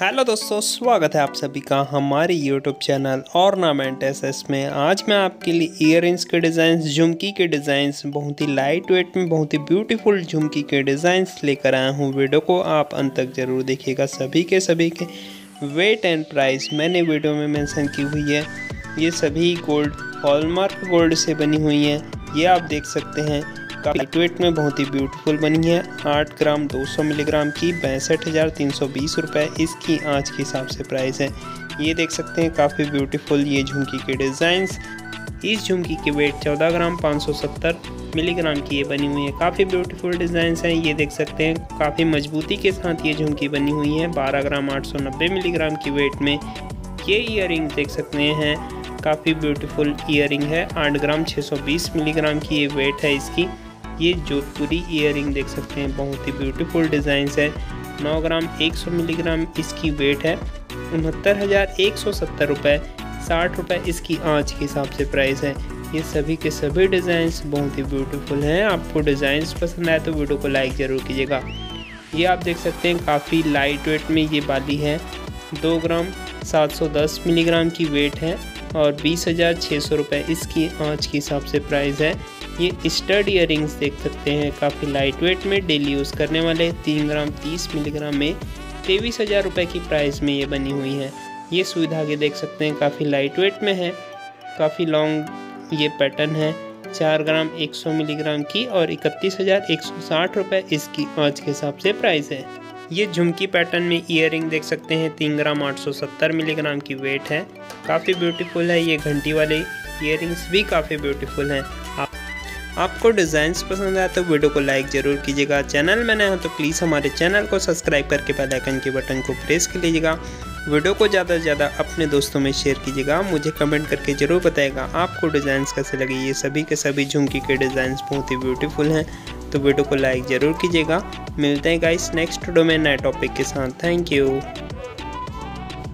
Hello दोस्तों, स्वागत है आप सभी का हमारे यूट्यूब चैनल ऑर्नामेंट एस में। आज मैं आपके लिए इयर के डिज़ाइन झुमकी के डिज़ाइंस बहुत ही लाइट वेट में, बहुत ही ब्यूटीफुल झुमकी के डिज़ाइंस लेकर आया हूँ। वीडियो को आप अंत तक ज़रूर देखिएगा सभी के सभी के। वेट एंड प्राइस मैंने वीडियो में मेंशन की हुई है। ये सभी गोल्ड हॉलमार्क गोल्ड से बनी हुई हैं। ये आप देख सकते हैं। वेट में बहुत ही ब्यूटीफुल बनी है। 8 ग्राम 200 मिलीग्राम की पैंसठ हज़ार तीन सौ बीस इसकी आज के हिसाब से प्राइस है। ये देख सकते हैं काफ़ी ब्यूटीफुल ये झुमकी के डिज़ाइंस इस झुमकी की वेट 14 ग्राम 570 मिलीग्राम की ये बनी हुई है। काफ़ी ब्यूटीफुल डिज़ाइन हैं। ये देख सकते हैं काफ़ी मजबूती के साथ ये झुमकी बनी हुई है। 12 ग्राम 890 मिलीग्राम की वेट में ये इयर देख सकते हैं। काफ़ी ब्यूटीफुल इयर है। 8 ग्राम 620 मिलीग्राम की ये वेट है इसकी। ये जोधपुरी इयर देख सकते हैं, बहुत ही ब्यूटीफुल डिज़ाइन है। 9 ग्राम 100 मिलीग्राम इसकी वेट है। उनहत्तर हज़ार एक सौ सत्तर रुपये साठ रुपये इसकी आँच के हिसाब से प्राइस है। ये सभी के सभी डिज़ाइंस बहुत ही ब्यूटीफुल हैं। आपको डिज़ाइंस पसंद आए तो वीडियो को लाइक ज़रूर कीजिएगा। ये आप देख सकते हैं, काफ़ी लाइट वेट में ये बाली है। दो ग्राम 710 मिलीग्राम की वेट है और बीस हज़ार छः सौ रुपये इसकी आँच के हिसाब से प्राइस है। ये स्टड इयर देख सकते हैं। काफ़ी लाइट वेट में डेली यूज़ करने वाले तीन ग्राम, तीस मिलीग्राम में तेईस हज़ार रुपये की प्राइस में ये बनी हुई है। ये सुविधा के देख सकते हैं, काफ़ी लाइट वेट में है। काफ़ी लॉन्ग ये पैटर्न है। चार ग्राम 100 मिलीग्राम की और इकतीस हज़ार, एक सौ साठ रुपये इसकी आज के हिसाब से प्राइस है। ये झुमकी पैटर्न में इयर देख सकते हैं। तीन ग्राम, आठ सौ सत्तर मिलीग्राम की वेट है। काफ़ी ब्यूटीफुल है। ये घंटी वाले इयर भी काफ़ी ब्यूटीफुल हैं। आपको डिज़ाइंस पसंद आए तो वीडियो को लाइक ज़रूर कीजिएगा। चैनल में नए हो तो प्लीज़ हमारे चैनल को सब्सक्राइब करके बेल आइकन के बटन को प्रेस कर लीजिएगा। वीडियो को ज़्यादा से ज़्यादा अपने दोस्तों में शेयर कीजिएगा। मुझे कमेंट करके ज़रूर बताएगा आपको डिज़ाइंस कैसे लगे। ये सभी के सभी झुमकी के डिज़ाइंस बहुत ही ब्यूटीफुल हैं। तो वीडियो को लाइक ज़रूर कीजिएगा। मिलते हैं गाइस नेक्स्ट वीडियो में नए टॉपिक के साथ। Thank you